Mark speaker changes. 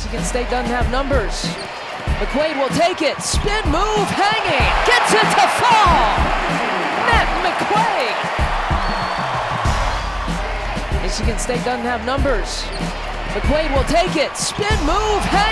Speaker 1: Michigan State doesn't have numbers. McQuaid will take it. Spin move, hanging. Gets it to fall. Matt McQuaid. Michigan State doesn't have numbers. McQuaid will take it. Spin move, hanging.